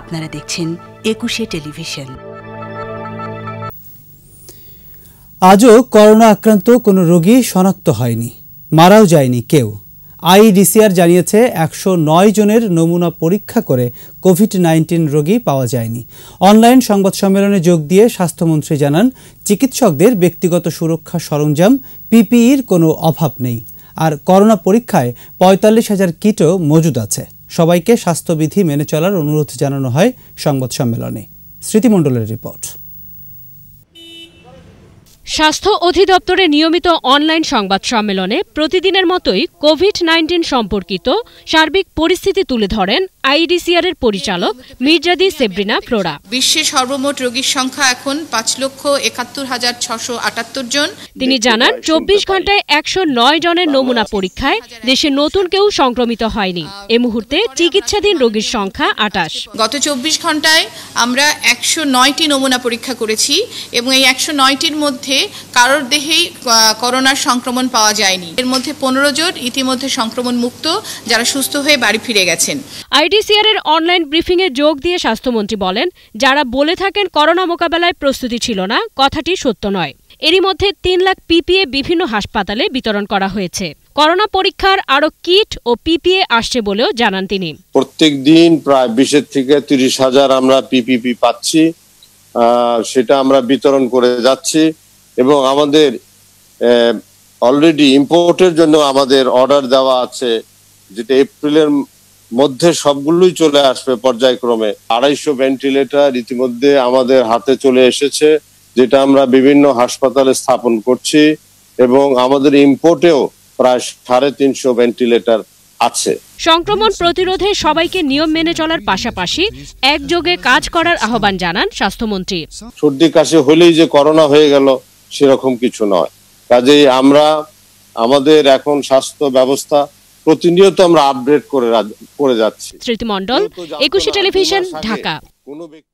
আপনারা দেখছেন একুশে টেলিভিশন। আজও করোনা আক্রান্ত কোনো রোগী শনাক্ত হয়নি, মারাও যায়নি কেউ। আইডিসিআর জানিয়েছে একশো নয় জনের নমুনা পরীক্ষা করে কোভিড নাইন্টিন রোগী পাওয়া যায়নি। অনলাইন সংবাদ সম্মেলনে যোগ দিয়ে স্বাস্থ্যমন্ত্রী জানান, চিকিৎসকদের ব্যক্তিগত সুরক্ষা সরঞ্জাম, পিপিইর কোনো অভাব নেই। আর করোনা পরীক্ষায় পঁয়তাল্লিশ হাজার কিটও মজুদ আছে। সবাইকে স্বাস্থ্যবিধি মেনে চলার অনুরোধ জানানো হয় সংবাদ সম্মেলনে। স্মৃতিমণ্ডলের রিপোর্ট। স্বাস্থ্য অধিদপ্তরের নিয়মিত অনলাইন সংবাদ সম্মেলনে প্রতিদিনের মতোই কোভিড নাইন্টিন সম্পর্কিত সার্বিক পরিস্থিতি তুলে ধরেন আইডিসিআর এর পরিচালক মির্জাদি সেব্রিনা ফ্লোরা। বিশ্বে সর্বমোট রোগীর সংখ্যা এখন পাঁচ লক্ষ একাত্তর হাজার ছশো আটাত্তর জন। তিনি জানান চব্বিশ ঘন্টায় একশো নয় জনের নমুনা পরীক্ষায় দেশে নতুন কেউ সংক্রমিত হয়নি। এ মুহূর্তে চিকিৎসাধীন রোগীর সংখ্যা আটাশ। গত চব্বিশ ঘন্টায় আমরা একশো নয়টি নমুনা পরীক্ষা করেছি এবং এই একশো নয়টির মধ্যে কারোর দেহেই করোনার সংক্রমণ পাওয়া যায়নি। এর মধ্যে পনেরো জন ইতিমধ্যে সংক্রমণ মুক্ত যারা সুস্থ হয়ে বাড়ি ফিরে গেছেন। আইডিসিআর এর অনলাইন ব্রিফিংয়ে যোগ দিয়ে স্বাস্থ্যমন্ত্রী বলেন যারা বলে থাকেন করোনা মোকাবেলায় প্রস্তুতি ছিল না কথাটি সত্য নয়। এরই মধ্যে তিন লাখ পিপিএ বিভিন্ন হাসপাতালে বিতরণ করা হয়েছে। করোনা পরীক্ষার আরও কিট ও পিপিএ আসছে বলেও জানান তিনি। প্রত্যেক দিন প্রায় বিশের থেকে তিরিশ হাজার আমরা পিপিপি পাচ্ছি আহ, সেটা আমরা বিতরণ করে যাচ্ছি। এবং আমাদের অলরেডি ইম্পোর্টের জন্য আমাদের অর্ডার দেওয়া আছে যেটা এপ্রিলের মধ্যে সবগুলোই চলে আসবে পর্যায়ক্রমে। আড়াইশো ভেন্টিলেটর ইতিমধ্যে আমাদের হাতে চলে এসেছে যেটা আমরা বিভিন্ন হাসপাতালে স্থাপন করছি এবং আমাদের ইম্পোর্টেও প্রায় সাড়ে তিনশো ভেন্টিলেটর আছে। সংক্রমণ প্রতিরোধে সবাইকে নিয়ম মেনে চলার পাশাপাশি একযোগে কাজ করার আহ্বান জানান স্বাস্থ্যমন্ত্রী। সর্দি কাশি হলেই যে করোনা হয়ে গেল সেরকম কিছু নয়। কাজেই আমরা আমাদের এখন স্বাস্থ্য ব্যবস্থা প্রতিনিয়ত আমরা আপডেট করে করে যাচ্ছি। স্মৃতিমণ্ডল একুশে টেলিভিশন ঢাকা। কোনো ব্যক্তি